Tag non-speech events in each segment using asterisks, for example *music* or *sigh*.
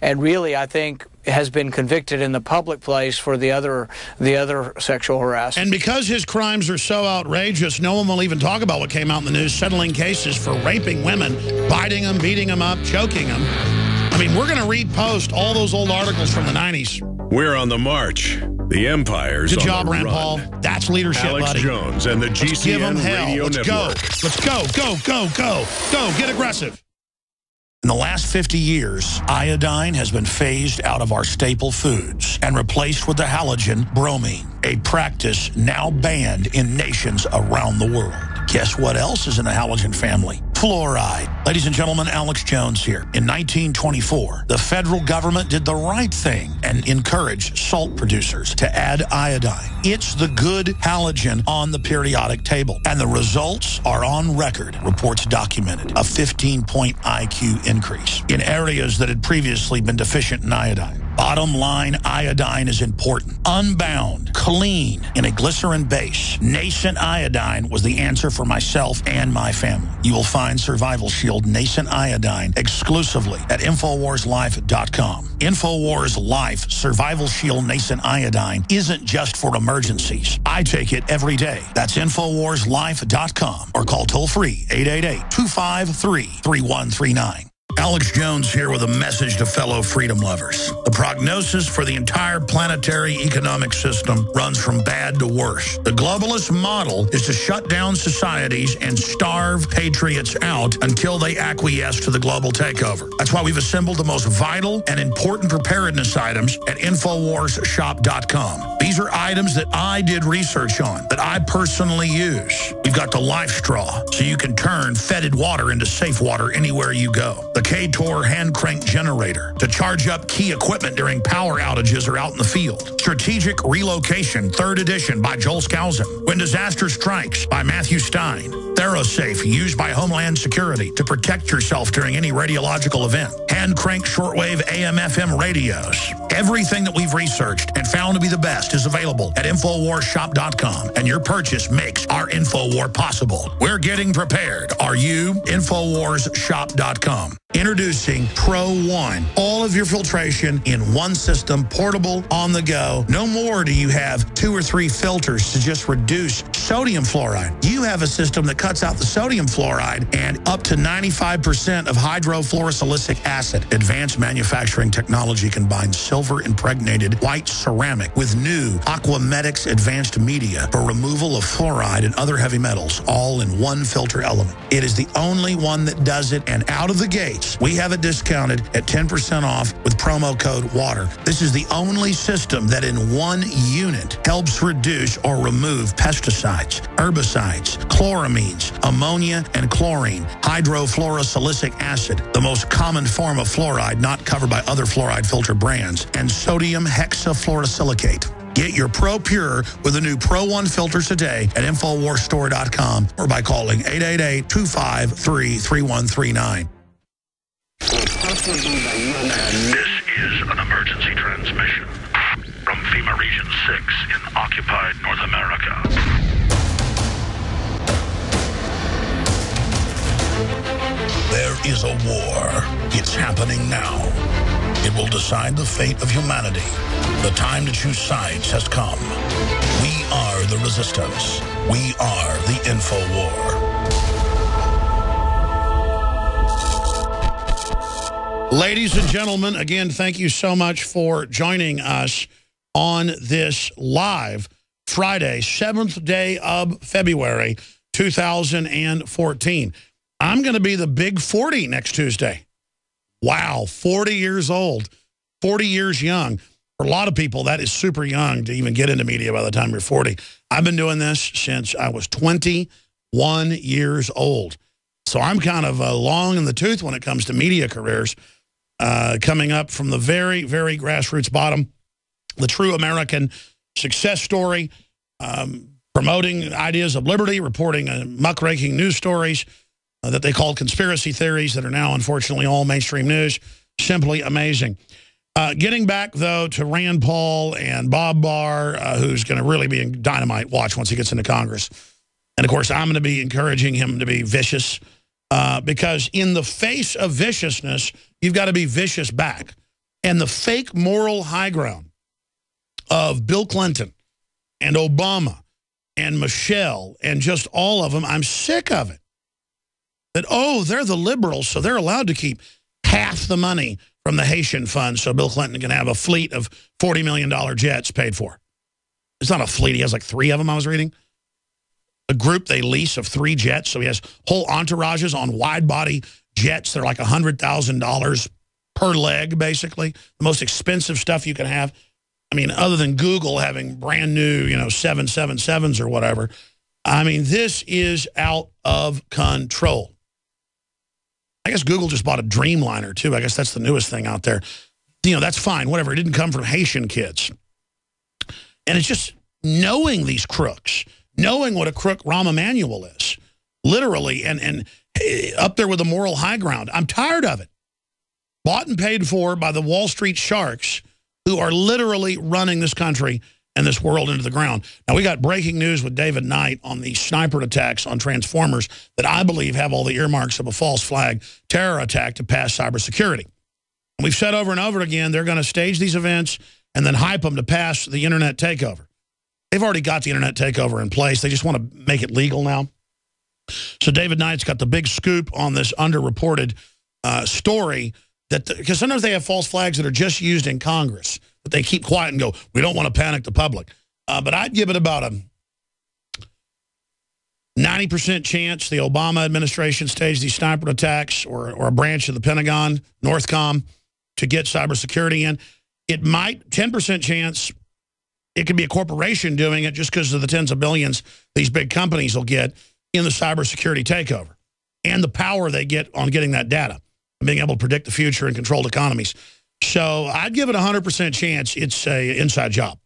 and really, I think has been convicted in the public place for the other the other sexual harassment. And because his crimes are so outrageous, no one will even talk about what came out in the news, settling cases for raping women, biting them, beating them up, choking them. I mean, we're going to repost all those old articles from the 90s. We're on the march. The Empire's Good on job, the Rand run. Paul. That's leadership, Alex buddy. Jones and the Let's give them GCN hell. Radio Let's go. Let's go, go, go, go, go. Get aggressive. In the last 50 years, iodine has been phased out of our staple foods and replaced with the halogen bromine, a practice now banned in nations around the world. Guess what else is in the halogen family? Fluoride. Ladies and gentlemen, Alex Jones here. In 1924, the federal government did the right thing and encouraged salt producers to add iodine. It's the good halogen on the periodic table, and the results are on record, reports documented. A 15-point IQ increase in areas that had previously been deficient in iodine. Bottom line, iodine is important. Unbound, clean, in a glycerin base. Nascent iodine was the answer for myself and my family. You will find Survival Shield Nascent Iodine exclusively at InfoWarsLife.com. InfoWars Life Survival Shield Nascent Iodine isn't just for emergencies. I take it every day. That's InfoWarsLife.com or call toll free 888-253-3139. Alex Jones here with a message to fellow freedom lovers. The prognosis for the entire planetary economic system runs from bad to worse. The globalist model is to shut down societies and starve patriots out until they acquiesce to the global takeover. That's why we've assembled the most vital and important preparedness items at InfoWarsShop.com. These are items that I did research on, that I personally use. We've got the Life Straw, so you can turn fetid water into safe water anywhere you go. The K-Tor hand crank generator to charge up key equipment during power outages or out in the field. Strategic Relocation, third edition by Joel Skousen. When Disaster Strikes by Matthew Stein. ThyroSafe, used by Homeland Security to protect yourself during any radiological event. Hand crank shortwave AM/FM radios. Everything that we've researched and found to be the best is available at InfoWarsShop.com, and your purchase makes our InfoWar possible. We're getting prepared. Are you? InfoWarsShop.com. Introducing Pro One. All of your filtration in one system, portable, on the go. No more do you have two or three filters to just reduce sodium fluoride. You have a system that cuts out the sodium fluoride and up to 95% of hydrofluorosilicic acid. Advanced manufacturing technology combines silver impregnated white ceramic with new Aquamedics advanced media for removal of fluoride and other heavy metals, all in one filter element. It is the only one that does it, and out of the gates, we have it discounted at 10% off with promo code WATER. This is the only system that in one unit helps reduce or remove pesticides, herbicides, chloramines, ammonia, and chlorine, hydrofluorosilicic acid, the most common form of fluoride not covered by other fluoride filter brands, and sodium hexafluorosilicate. Get your Pro Pure with the new Pro One filters today at InfoWarsStore.com or by calling 888-253-3139. This is an emergency transmission from FEMA Region 6 in occupied North America. There is a war. It's happening now. It will decide the fate of humanity. The time to choose sides has come. We are the resistance. We are the info war. Ladies and gentlemen, again, thank you so much for joining us on this live Friday, 7th day of February, 2014. I'm going to be the big 40 next Tuesday. Wow, 40 years old, 40 years young. For a lot of people, that is super young to even get into media by the time you're 40. I've been doing this since I was 21 years old. So I'm kind of uh, long in the tooth when it comes to media careers, uh, coming up from the very, very grassroots bottom, the true American success story, um, promoting ideas of liberty, reporting uh, muckraking news stories, that they called conspiracy theories that are now, unfortunately, all mainstream news. Simply amazing. Uh, getting back, though, to Rand Paul and Bob Barr, uh, who's going to really be in dynamite watch once he gets into Congress. And, of course, I'm going to be encouraging him to be vicious uh, because in the face of viciousness, you've got to be vicious back. And the fake moral high ground of Bill Clinton and Obama and Michelle and just all of them, I'm sick of it. That, oh, they're the liberals, so they're allowed to keep half the money from the Haitian fund so Bill Clinton can have a fleet of $40 million jets paid for. It's not a fleet. He has like three of them, I was reading. A group they lease of three jets. So he has whole entourages on wide-body jets. They're like $100,000 per leg, basically. The most expensive stuff you can have. I mean, other than Google having brand new, you know, 777s or whatever. I mean, this is out of control. I guess Google just bought a Dreamliner, too. I guess that's the newest thing out there. You know, that's fine, whatever. It didn't come from Haitian kids. And it's just knowing these crooks, knowing what a crook Rahm Emanuel is, literally, and, and eh, up there with the moral high ground. I'm tired of it. Bought and paid for by the Wall Street sharks who are literally running this country and this world into the ground. Now, we got breaking news with David Knight on the sniper attacks on Transformers that I believe have all the earmarks of a false flag terror attack to pass cybersecurity. And we've said over and over again, they're going to stage these events and then hype them to pass the internet takeover. They've already got the internet takeover in place. They just want to make it legal now. So David Knight's got the big scoop on this underreported uh, story that because sometimes they have false flags that are just used in Congress, but they keep quiet and go, we don't want to panic the public. Uh, but I'd give it about a 90% chance the Obama administration staged these sniper attacks or, or a branch of the Pentagon, Northcom, to get cybersecurity in. It might, 10% chance, it could be a corporation doing it just because of the tens of billions these big companies will get in the cybersecurity takeover and the power they get on getting that data and being able to predict the future and controlled economies. So I'd give it a 100% chance it's a inside job.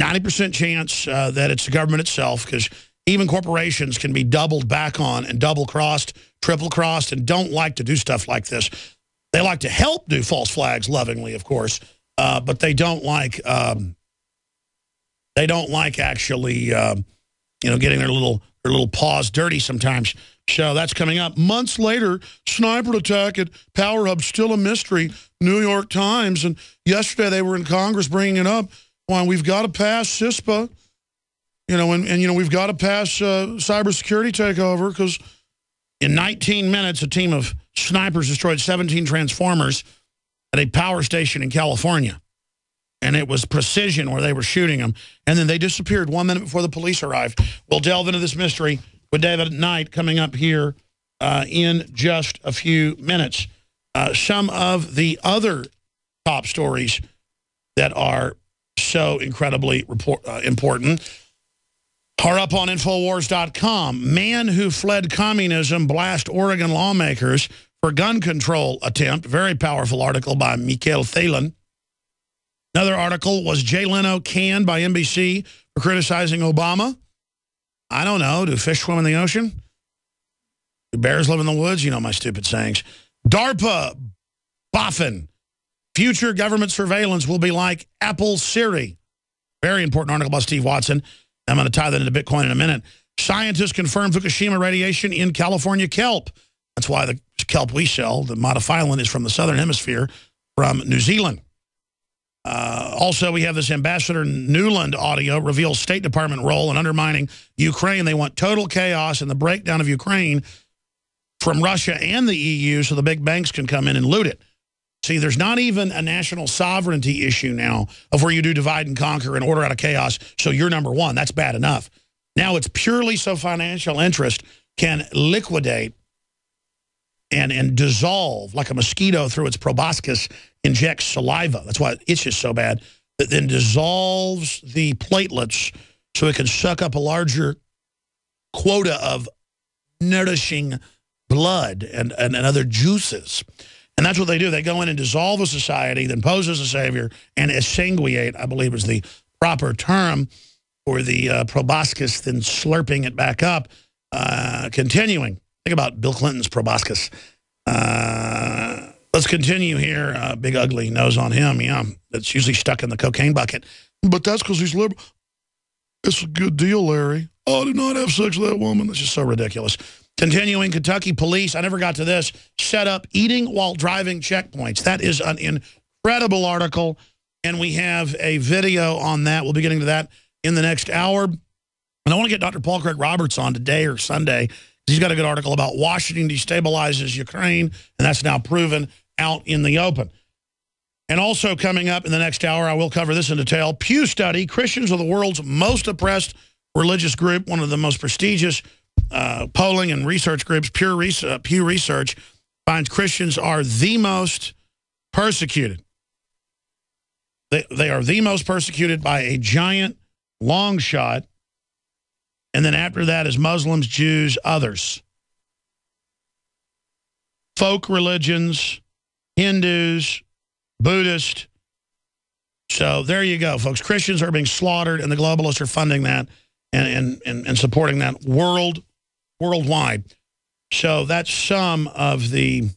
90% chance uh, that it's the government itself because even corporations can be doubled back on and double-crossed, triple-crossed, and don't like to do stuff like this. They like to help do false flags lovingly, of course, uh, but they don't like um, they don't like actually um, you know getting their little their little paws dirty sometimes. So that's coming up months later. Sniper attack at Power Hub still a mystery. New York Times and yesterday they were in Congress bringing it up. Why we've got to pass CISPA, you know, and, and you know we've got to pass uh, cybersecurity takeover because in 19 minutes a team of snipers destroyed 17 transformers at a power station in California. And it was precision where they were shooting them. And then they disappeared one minute before the police arrived. We'll delve into this mystery with David Knight coming up here uh, in just a few minutes. Uh, some of the other top stories that are so incredibly report, uh, important are up on Infowars.com. Man who fled communism blast Oregon lawmakers for gun control attempt. Very powerful article by Mikael Thalen. Another article was Jay Leno canned by NBC for criticizing Obama. I don't know. Do fish swim in the ocean? Do bears live in the woods? You know my stupid sayings. DARPA, boffin. Future government surveillance will be like Apple Siri. Very important article by Steve Watson. I'm going to tie that into Bitcoin in a minute. Scientists confirm Fukushima radiation in California kelp. That's why the kelp we sell, the Modifilan, is from the southern hemisphere from New Zealand. Uh, also, we have this Ambassador Nuland audio reveals State Department role in undermining Ukraine. They want total chaos and the breakdown of Ukraine from Russia and the EU so the big banks can come in and loot it. See, there's not even a national sovereignty issue now of where you do divide and conquer and order out of chaos, so you're number one. That's bad enough. Now it's purely so financial interest can liquidate and, and dissolve like a mosquito through its proboscis injects saliva. That's why it itches so bad. That then dissolves the platelets so it can suck up a larger quota of nourishing blood and, and, and other juices. And that's what they do. They go in and dissolve a society, then pose as a savior, and exsanguinate, I believe is the proper term for the uh, proboscis, then slurping it back up, uh, continuing. Think about Bill Clinton's proboscis. Uh, let's continue here. Uh, big ugly nose on him, yeah. It's usually stuck in the cocaine bucket. But that's because he's liberal. It's a good deal, Larry. Oh, I did not have sex with that woman. That's just so ridiculous. Continuing, Kentucky police, I never got to this, set up eating while driving checkpoints. That is an incredible article, and we have a video on that. We'll be getting to that in the next hour. And I want to get Dr. Paul Craig Roberts on today or Sunday. He's got a good article about Washington destabilizes Ukraine, and that's now proven out in the open. And also coming up in the next hour, I will cover this in detail. Pew study, Christians are the world's most oppressed religious group, one of the most prestigious uh, polling and research groups, Pew Research, uh, Pew Research finds Christians are the most persecuted. They, they are the most persecuted by a giant long shot. And then after that is Muslims, Jews, others. Folk religions, Hindus, Buddhist. So there you go, folks. Christians are being slaughtered, and the globalists are funding that and, and, and supporting that world worldwide. So that's some of the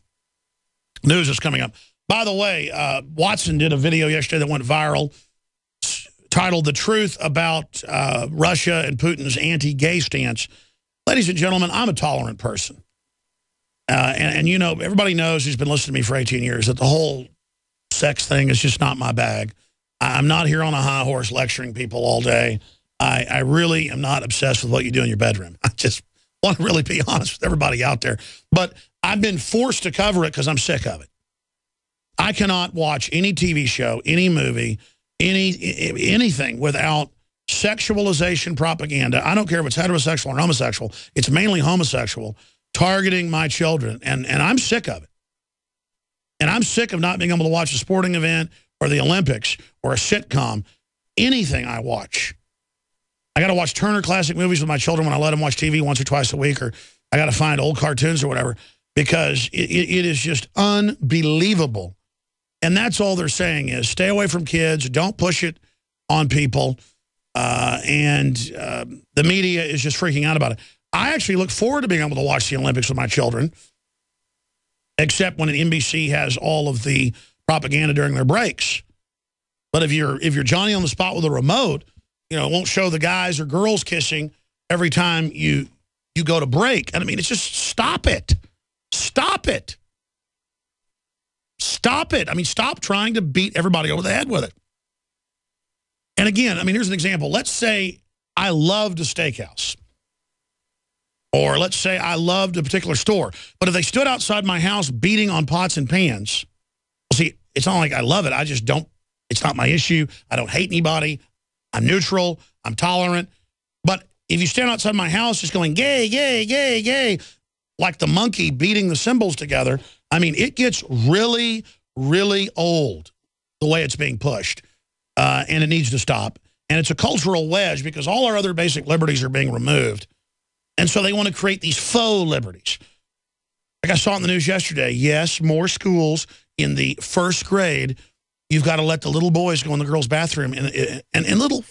news that's coming up. By the way, uh, Watson did a video yesterday that went viral titled The Truth About uh, Russia and Putin's Anti-Gay Stance. Ladies and gentlemen, I'm a tolerant person. Uh, and, and, you know, everybody knows who's been listening to me for 18 years that the whole sex thing is just not my bag. I'm not here on a high horse lecturing people all day. I, I really am not obsessed with what you do in your bedroom. *laughs* I just want to really be *laughs* honest with everybody out there. But I've been forced to cover it because I'm sick of it. I cannot watch any TV show, any movie, any anything without sexualization propaganda. I don't care if it's heterosexual or homosexual. It's mainly homosexual targeting my children. And, and I'm sick of it. And I'm sick of not being able to watch a sporting event or the Olympics or a sitcom, anything I watch. I got to watch Turner Classic Movies with my children when I let them watch TV once or twice a week, or I got to find old cartoons or whatever, because it, it is just unbelievable. And that's all they're saying is stay away from kids, don't push it on people, uh, and uh, the media is just freaking out about it. I actually look forward to being able to watch the Olympics with my children, except when an NBC has all of the propaganda during their breaks. But if you're if you're Johnny on the spot with a remote – you know, it won't show the guys or girls kissing every time you you go to break. And I mean, it's just stop it. Stop it. Stop it. I mean, stop trying to beat everybody over the head with it. And again, I mean, here's an example. Let's say I loved a steakhouse. Or let's say I loved a particular store. But if they stood outside my house beating on pots and pans, see, it's not like I love it. I just don't, it's not my issue. I don't hate anybody. I'm neutral. I'm tolerant. But if you stand outside my house just going, gay, gay, gay, gay, like the monkey beating the cymbals together, I mean, it gets really, really old the way it's being pushed. Uh, and it needs to stop. And it's a cultural wedge because all our other basic liberties are being removed. And so they want to create these faux liberties. Like I saw in the news yesterday, yes, more schools in the first grade You've got to let the little boys go in the girls' bathroom. And, and, and little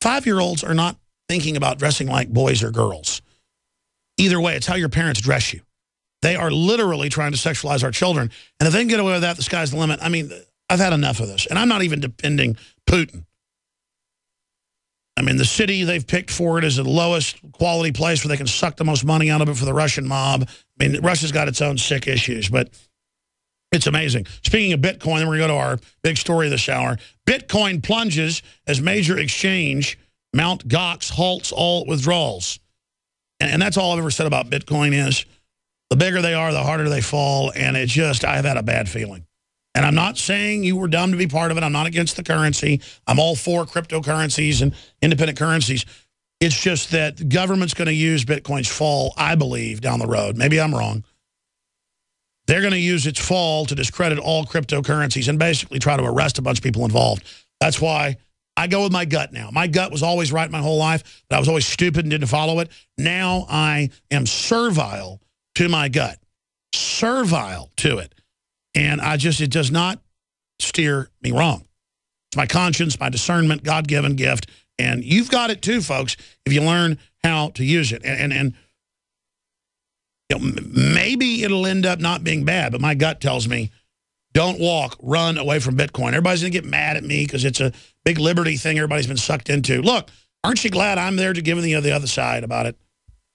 five-year-olds are not thinking about dressing like boys or girls. Either way, it's how your parents dress you. They are literally trying to sexualize our children. And if they can get away with that, the sky's the limit. I mean, I've had enough of this. And I'm not even defending Putin. I mean, the city they've picked for it is the lowest quality place where they can suck the most money out of it for the Russian mob. I mean, Russia's got its own sick issues, but it's amazing. Speaking of Bitcoin, then we're going to go to our big story this hour. Bitcoin plunges as major exchange Mount Gox halts all withdrawals. And, that's all I've ever said about Bitcoin is the bigger they are, the harder they fall. And it just, I've had a bad feeling. And I'm not saying you were dumb to be part of it. I'm not against the currency. I'm all for cryptocurrencies and independent currencies. It's just that the government's going to use Bitcoin's fall, I believe, down the road. Maybe I'm wrong they're going to use its fall to discredit all cryptocurrencies and basically try to arrest a bunch of people involved. That's why I go with my gut now. My gut was always right my whole life, but I was always stupid and didn't follow it. Now I am servile to my gut, servile to it. And I just, it does not steer me wrong. It's my conscience, my discernment, God-given gift. And you've got it too, folks, if you learn how to use it. And, and, and you know, maybe it'll end up not being bad, but my gut tells me don't walk, run away from Bitcoin. Everybody's going to get mad at me because it's a big liberty thing everybody's been sucked into. Look, aren't you glad I'm there to give the, the other side about it?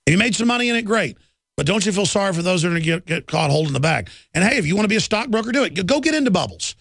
If you made some money in it, great. But don't you feel sorry for those that are going to get, get caught holding the bag? And hey, if you want to be a stockbroker, do it. Go get into bubbles.